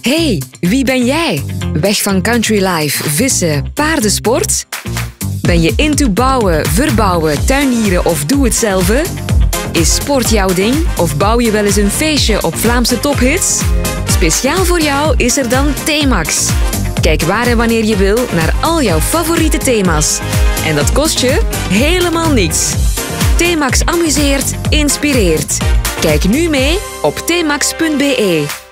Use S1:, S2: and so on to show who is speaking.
S1: Hey, wie ben jij? Weg van country life, vissen, paardensport? Ben je into bouwen, verbouwen, tuinieren of doe het zelf? Is sport jouw ding of bouw je wel eens een feestje op Vlaamse tophits? Speciaal voor jou is er dan T-Max. Kijk waar en wanneer je wil naar al jouw favoriete thema's. En dat kost je helemaal niets. T-Max amuseert, inspireert. Kijk nu mee op tmax.be.